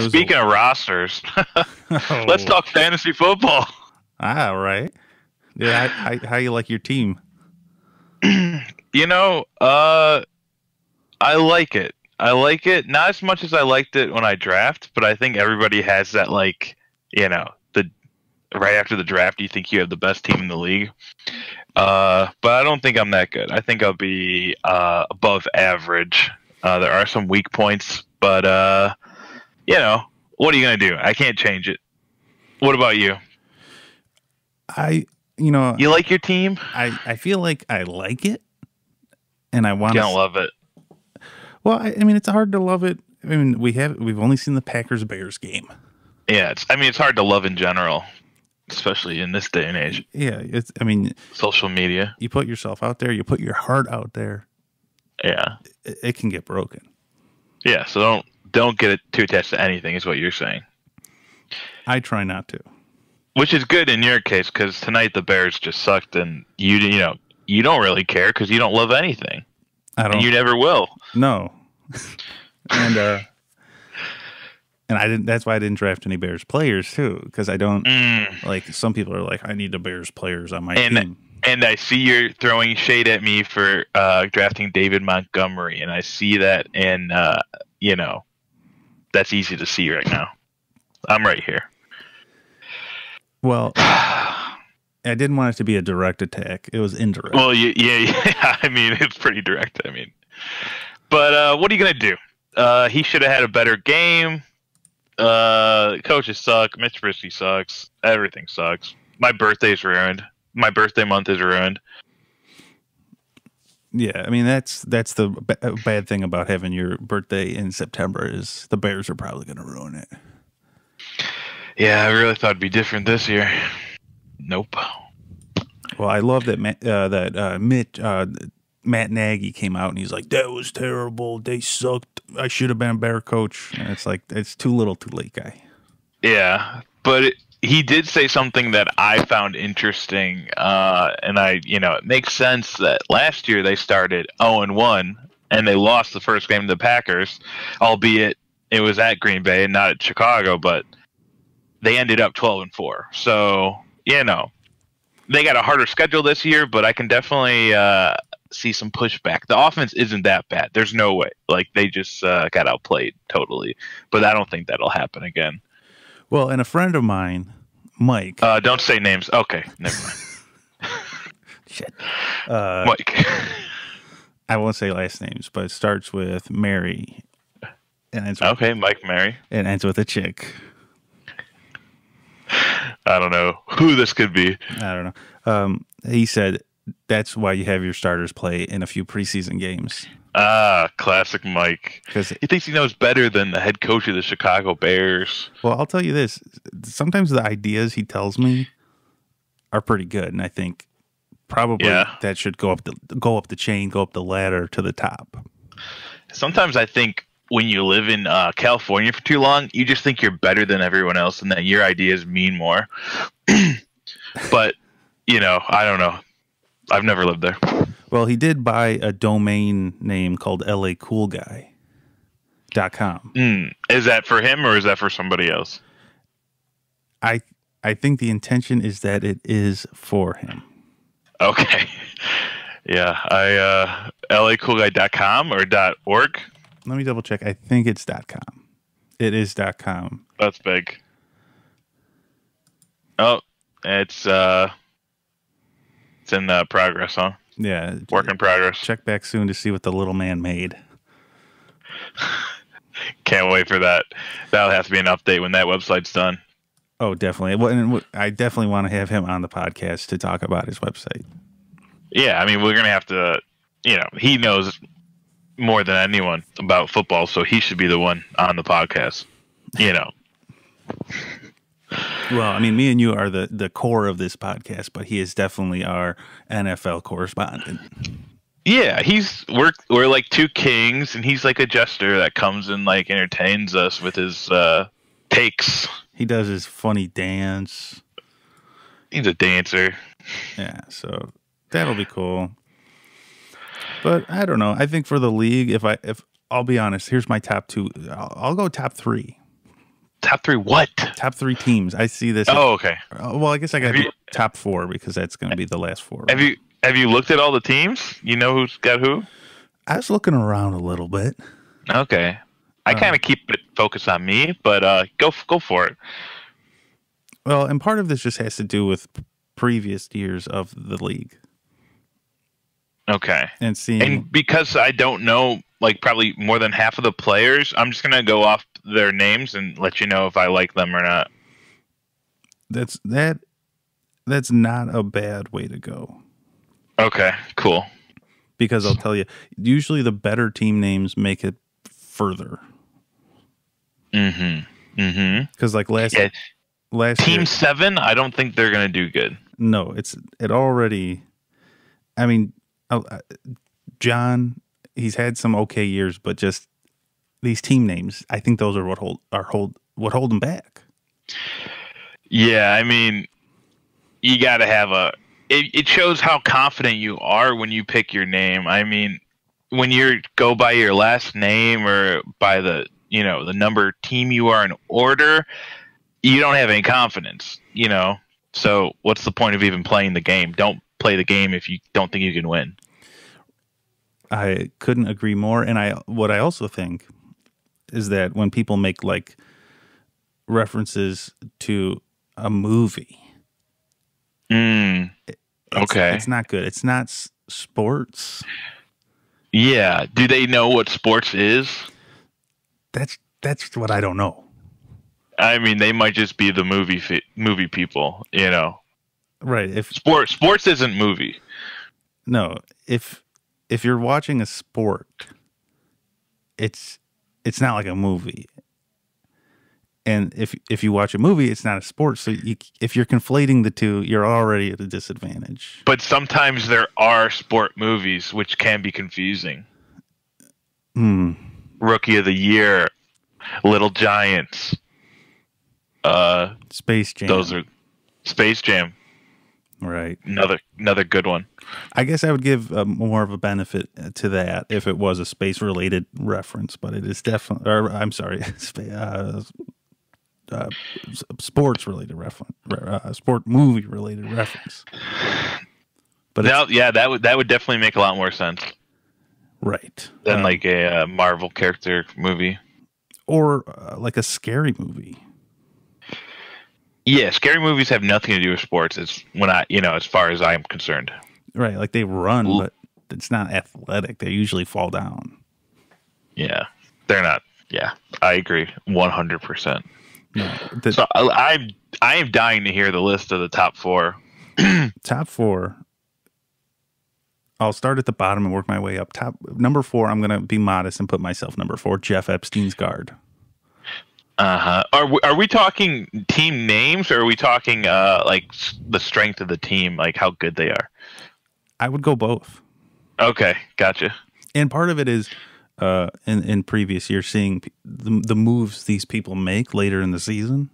Speaking of rosters, a, let's talk fantasy football. Ah, all right. Yeah, how, how, how you like your team? You know, uh, I like it. I like it not as much as I liked it when I draft, but I think everybody has that like, you know, the right after the draft, you think you have the best team in the league. Uh, but I don't think I'm that good. I think I'll be uh, above average. Uh, there are some weak points, but uh, you know, what are you gonna do? I can't change it. What about you? I, you know, You like your team? I, I feel like I like it, and I want to. love it. Well, I, I mean, it's hard to love it. I mean, we have we've only seen the Packers Bears game. Yeah, it's. I mean, it's hard to love in general, especially in this day and age. Yeah, it's. I mean, Social media. you put yourself out there, you put your heart out there, Yeah, it, it can get broken. yeah. So don't don't get it too attached to anything. Is what you're saying. I try not to. Which is good in your case because tonight the Bears just sucked, and you you know you don't really care because you don't love anything, I don't. and you never will. No. and uh and I didn't that's why I didn't draft any Bears players too because I don't Mm. like some people are like I need the Bears players on my And- team. And I see you're throwing shade at me for uh, drafting David Montgomery, and I see that, and uh, you know, that's easy to see right now. I'm right here. Well, I didn't want it to be a direct attack. It was indirect. Well, yeah, yeah, yeah. I mean, it's pretty direct. I mean, but uh, what are you gonna do? Uh, he should have had a better game. Uh, coaches suck. Mitch Trubisky sucks. Everything sucks. My birthday's ruined. My birthday month is ruined. Yeah, I mean that's that's the b- uh, bad thing about having your birthday in September is the Bears are probably going to ruin it. Yeah, I really thought it'd be different this year. Nope. Well, I love that Matt, uh, that uh, Mitt, uh, Matt Nagy came out and he's like, "That was terrible. They sucked. I should have been a better coach." And it's like it's too little, too late, guy. Yeah, but it, he did say something that I found interesting, uh, and I, you know, it makes sense that last year they started zero and one, and they lost the first game to the Packers, albeit it was at Green Bay and not at Chicago, but they ended up twelve and four. So you know, they got a harder schedule this year, but I can definitely uh, see some pushback. The offense isn't that bad. There's no way. Like they just uh, got outplayed totally, but I don't think that'll happen again. Well, and a friend of mine, Mike. Uh, don't say names. Okay, never mind. shit. Uh, Mike. I won't say last names, but it starts with Mary, and ends with, okay, Mike Mary. and ends with a chick. I don't know who this could be. I don't know. Um, he said that's why you have your starters play in a few preseason games Ah, classic Mike. because He thinks he knows better than the head coach of the Chicago Bears. Well, I'll tell you this. Sometimes the ideas he tells me are pretty good, and I think probably Yeah. that should go up the go up the chain, go up the ladder to the top. Sometimes I think when you live in uh, California for too long, you just think you're better than everyone else, and that your ideas mean more. but you know, I don't know. I've never lived there. Well, he did buy a domain name called LACoolGuy.com. Mm. Is that for him or is that for somebody else? I I think the intention is that it is for him. Okay. Yeah, I uh lacoolguy.com or .org. Let me double check. I think it's .com. It is .com. That's big. Oh, it's uh it's in uh, progress, huh? Yeah. Work in progress. Check back soon to see what the little man made. Can't wait for that. That'll have to be an update when that website's done. Oh, definitely. Well, and I definitely want to have him on the podcast to talk about his website. Yeah, I mean we're gonna have to you know, he knows more than anyone about football, so he should be the one on the podcast. You know. Well, I mean, me and you are the the core of this podcast, but he is definitely our NFL correspondent. Yeah, he's we're we're like two kings, and he's like a jester that comes and like entertains us with his uh, takes. He does his funny dance. He's a dancer. Yeah, so that'll be cool. But I don't know. I think for the league, if I if I'll be honest, here's my top two. I'll, I'll go top three. Top three what? Top three teams. I see this. Oh, okay. Uh, well, I guess I got top four because that's going to be the last four. Have you have you looked at all the teams? You know who's got who? I was looking around a little bit. Okay. I Uh, kind of keep it focused on me, but uh, go go for it. Well, and part of this just has to do with previous years of the league Okay. and seeing. And because I don't know like probably more than half of the players, I'm just gonna go off their names and let you know if I like them or not. that's that. That's not a bad way to go Okay, cool. because I'll tell you, usually the better team names make it further. Mm-hmm. Mm-hmm. Because like last Yeah. last Team year, seven, I don't think they're gonna do good. no, it's it already. I mean, uh, uh, John, he's had some okay years, but just these team names, I think those are what hold are hold what hold him back. Yeah, I mean, you got to have a. It, it shows how confident you are when you pick your name. I mean, when you go by your last name or by the you know the number team you are in order, you don't have any confidence. You know, so what's the point of even playing the game? Don't play the game if you don't think you can win. I couldn't agree more. And I what I also think is that when people make like references to a movie, Mm, it's, Okay. it's not good. It's not s- sports. yeah. Do they know what sports is? That's that's what I don't know. I mean, they might just be the movie fi- movie people. You know, Right. If sport sports isn't movie. no, if if you're watching a sport, it's it's not like a movie. And if if you watch a movie, it's not a sport. So you, if you're conflating the two, you're already at a disadvantage. but sometimes there are sport movies which can be confusing. Hmm. Rookie of the Year, Little Giants. Uh, Space Jam. those are Space Jam. Right. Another another good one. I guess I would give uh, more of a benefit to that if it was a space related reference, but it is definitely, or I'm sorry, uh, uh, sports related reference, uh, sport movie related reference. But Now, yeah, that would that would definitely make a lot more sense right. than Um, like a uh, Marvel character movie. or uh, like a scary movie. Yeah, scary movies have nothing to do with sports. It's when I, you know, as far as I'm concerned. Right. Like they run, Ooh. but it's not athletic. They usually fall down. Yeah, they're not. Yeah, I agree, 100. percent No, the So I, I'm I am dying to hear the list of the top four. top four. I'll start at the bottom and work my way up. Top number four. I'm gonna be modest and put myself number four. Jeff Epstein's guard. Uh huh. Are we, are we talking team names, or are we talking uh like the strength of the team, like how good they are? I would go both. Okay, gotcha. And part of it is uh, in in previous years seeing the, the moves these people make later in the season.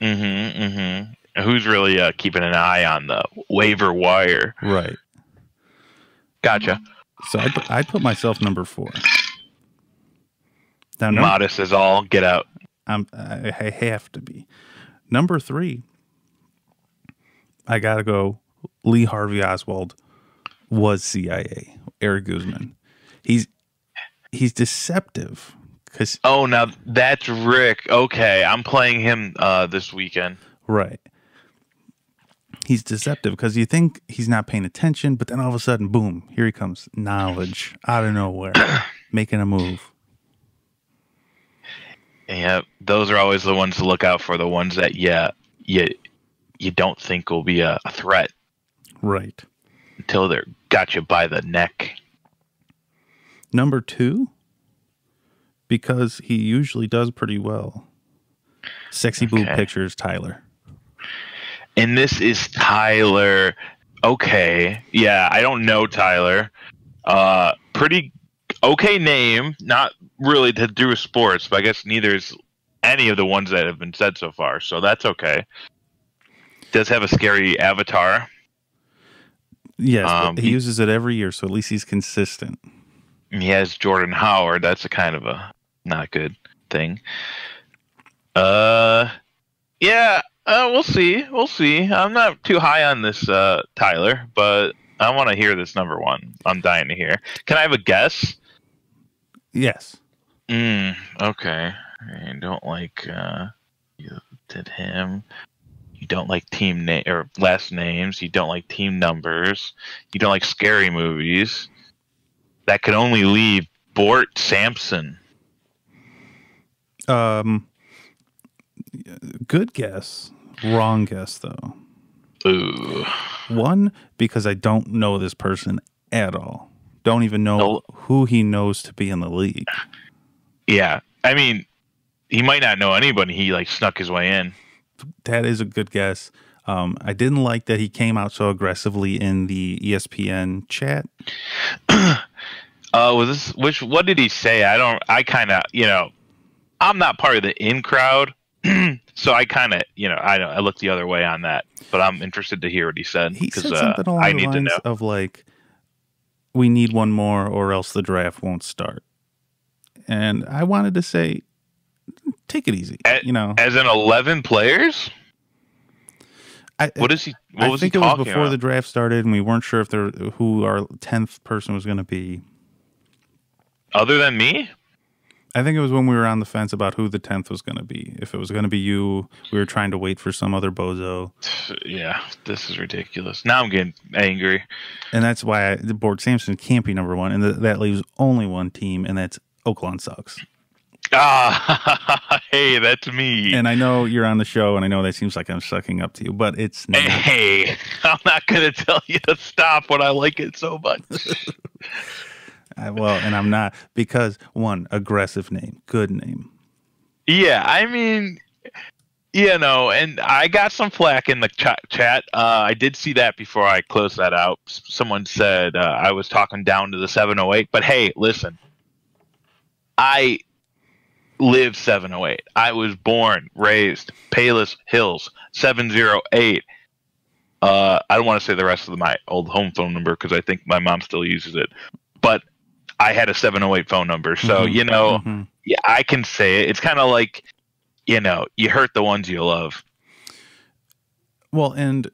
Mm-hmm. Mm-hmm. Who's really uh, keeping an eye on the waiver wire? Right. Gotcha. So I put, I put myself number four. Now num- Modest as all get out. I'm, I, I have to be number three. I gotta go. Lee Harvey Oswald was CIA. Eric Guzman. He's he's deceptive because Oh, now that's Rick. Okay, I'm playing him uh, this weekend. Right. He's deceptive because you think he's not paying attention, but then all of a sudden, boom, here he comes. Knowledge out of nowhere, making a move. Yeah, those are always the ones to look out for. The ones that yeah, you you don't think will be a, a threat Right. until they're got you by the neck. Number two, because he usually does pretty well. Sexy boob pictures, Tyler. And this is Tyler. Okay, yeah, I don't know Tyler. Uh, pretty okay name. Not really to do with sports, but I guess neither is any of the ones that have been said so far. So that's okay. Does have a scary avatar. Yes, Um, he he- uses it every year, so at least he's consistent. He has Jordan Howard. That's a kind of a not good thing. Uh, Yeah, uh, we'll see. We'll see. I'm not too high on this, uh, Tyler, but I want to hear this number one. I'm dying to hear. Can I have a guess? Yes. Mm, okay. I don't like uh, you did him. You don't like team name or last names. You don't like team numbers. You don't like scary movies. That could only leave Bort Sampson. Um, good guess. Wrong guess though. Ooh. One because I don't know this person at all. Don't even know No. who he knows to be in the league. Yeah. I mean, he might not know anybody. He like snuck his way in. That is a good guess. Um, I didn't like that he came out so aggressively in the ESPN chat. Uh, was this which? What did he say? I don't. I kind of, you know, I'm not part of the in crowd, so I kind of, you know, I don't. I look the other way on that. But I'm interested to hear what he said He because said uh, I the need to know. of like, "We need one more, or else the draft won't start." And I wanted to say, take it easy. A- you know, As in 11 players, I, what is he? What I was think he it was before about? the draft started, and we weren't sure if there who our tenth person was going to be. Other than me? I think it was when we were on the fence about who the tenth was going to be. If it was going to be you, we were trying to wait for some other bozo, Yeah, this is ridiculous. Now I'm getting angry. and that's why I, the Bort Sampson can't be number one, and th- that leaves only one team, and that's Oak Lawn sucks. Ah, hey, that's me. And I know you're on the show, and I know that seems like I'm sucking up to you, but it's not. Hey, I'm not gonna tell you to stop when I like it so much. I, well, and I'm not because one aggressive name, good name. yeah, I mean, you know, and I got some flack in the ch- chat. Uh, I did see that before I closed that out. S- Someone said uh, I was talking down to the 708, but hey, listen, I live 708. I was born, raised, Palos Hills, 708. Uh, I don't want to say the rest of my old home phone number because I think my mom still uses it, but I had a 708 phone number. So, Mhm, you know, mhm. yeah, I can say it. It's kind of like, you know, you hurt the ones you love. Well, and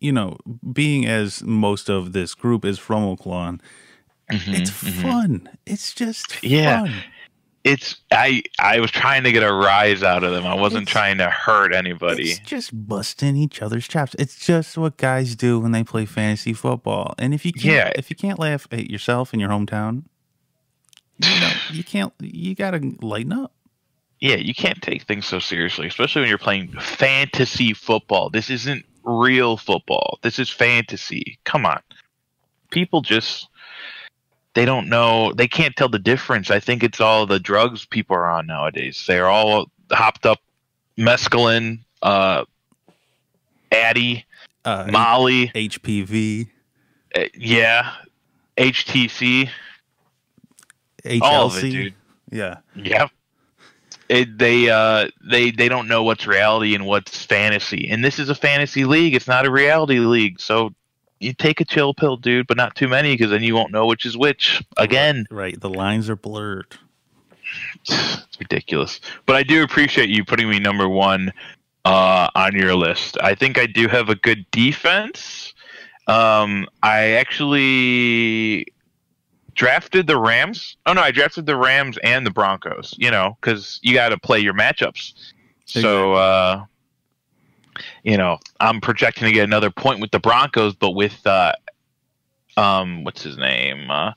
you know, being as most of this group is from Oak Lawn, it's fun. It's just Mm-hmm, Yeah. fun. It's I I was trying to get a rise out of them. I wasn't It's- trying to hurt anybody. It's just busting each other's chops. It's just what guys do when they play fantasy football. And if you can't, Yeah. if you can't laugh at yourself in your hometown, you, know, you can't. You gotta lighten up. Yeah, you can't take things so seriously, especially when you're playing fantasy football. This isn't real football. This is fantasy. Come on. People just they don't know they can't tell the difference. I think it's all the drugs people are on nowadays. They're all hopped up mescaline, uh Addy, Uh, Molly, HPV, uh, yeah, HTC, HLC. all of it, dude. Yeah. Yep. It, they uh they they don't know what's reality and what's fantasy, and this is a fantasy league. It's not a reality league. So you take a chill pill, dude, but not too many, because then you won't know which is which. Again, Right. The lines are blurred. it's ridiculous. But I do appreciate you putting me number one uh, on your list. I think I do have a good defense. Um, I actually drafted the Rams. Oh no, I drafted the Rams and the Broncos. You know, because you got to play your matchups. So, uh, you know, I'm projecting to get another point with the Broncos, but with uh, um, what's his name? Uh,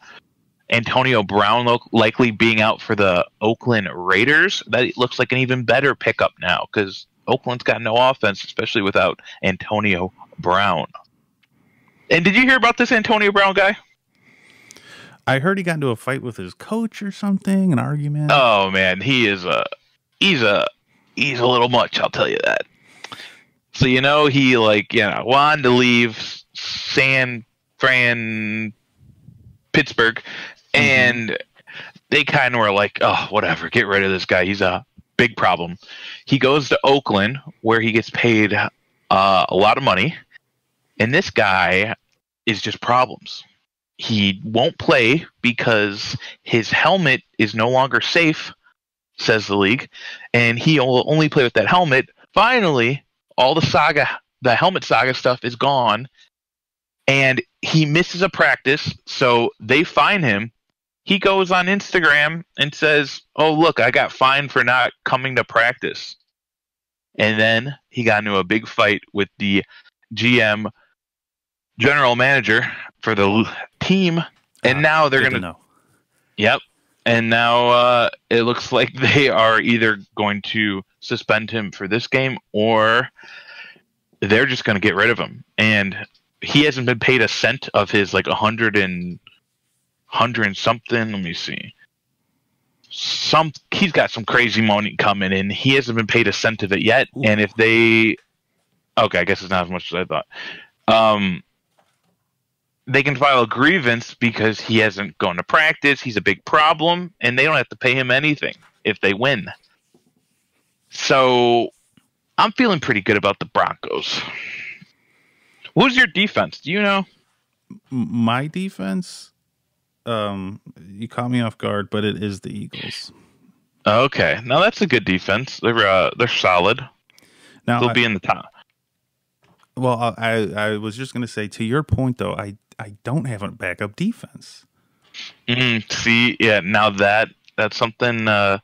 Antonio Brown lo- likely being out for the Oakland Raiders. That looks like an even better pickup now because Oakland's got no offense, especially without Antonio Brown. And did you hear about this Antonio Brown guy? I heard he got into a fight with his coach or something, an argument. Oh man, he is a he's a he's a little much. I'll tell you that. So you know he like you know wanted to leave San Fran, Pittsburgh, and they kind of were like, oh whatever, get rid of this guy. He's a big problem. He goes to Oakland where he gets paid uh, a lot of money, and this guy is just problems. He won't play because his helmet is no longer safe, says the league, and he will only play with that helmet finally, all the saga, the helmet saga stuff is gone, and he misses a practice. So they fine him. He goes on Instagram and says, "Oh look, I got fined for not coming to practice." And then he got into a big fight with the GM, general manager for the team, and Ah, now they're Good to. Yep. And now uh, it looks like they are either going to suspend him for this game or they're just going to get rid of him. And he hasn't been paid a cent of his like a hundred and hundred and something. Let me see. Some he's got some crazy money coming in. He hasn't been paid a cent of it yet. Ooh. And if they, okay, I guess it's not as much as I thought. Um, they can file a grievance because he hasn't gone to practice. He's a big problem, and they don't have to pay him anything if they win. So I'm feeling pretty good about the Broncos. Who's your defense? Do you know? My defense, um, you caught me off guard, but it is the Eagles. Okay, now that's a good defense. They're uh, they're solid. Now, They'll I- be in the top. well, I I was just gonna say to your point though, I I don't have a backup defense. Mm, see, yeah, now that that's something uh,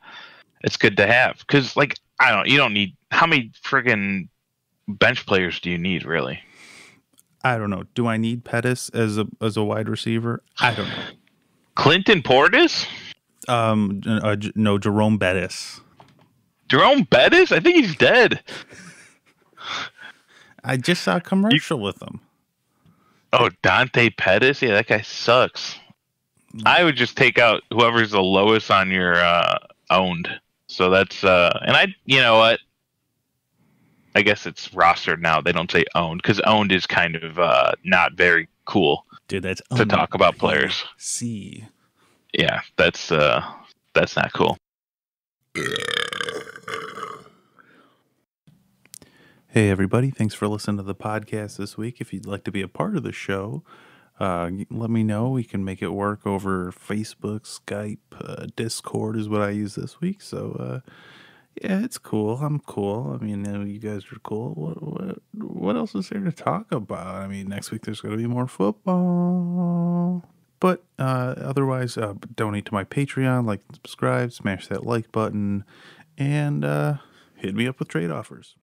it's good to have because, like, I don't, you don't need how many friggin' bench players do you need really? I don't know. Do I need Pettis as a as a wide receiver? I don't know. Clinton Portis, Um, uh, no, Jerome Bettis. Jerome Bettis, I think he's dead. I just saw a commercial with him. Oh, Dante Pettis, yeah, that guy sucks. I would just take out whoever's the lowest on your uh, owned. So that's uh, and I, you know what? I guess it's rostered now. They don't say owned because owned is kind of uh, not very cool Dude, that's to talk about players. See, Yeah, that's uh, that's not cool. Hey, everybody. Thanks for listening to the podcast this week. If you'd like to be a part of the show, uh, let me know. We can make it work over Facebook, Skype, uh, Discord is what I use this week. So, uh, yeah, it's cool. I'm cool. I mean, you guys are cool. What, what, what else is there to talk about? I mean, next week there's going to be more football. But uh, otherwise, uh, donate to my Patreon, like, subscribe, smash that like button, and uh, hit me up with trade offers.